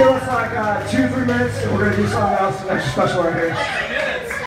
give us like uh, two, three minutes, and we're gonna do something else extra special right here.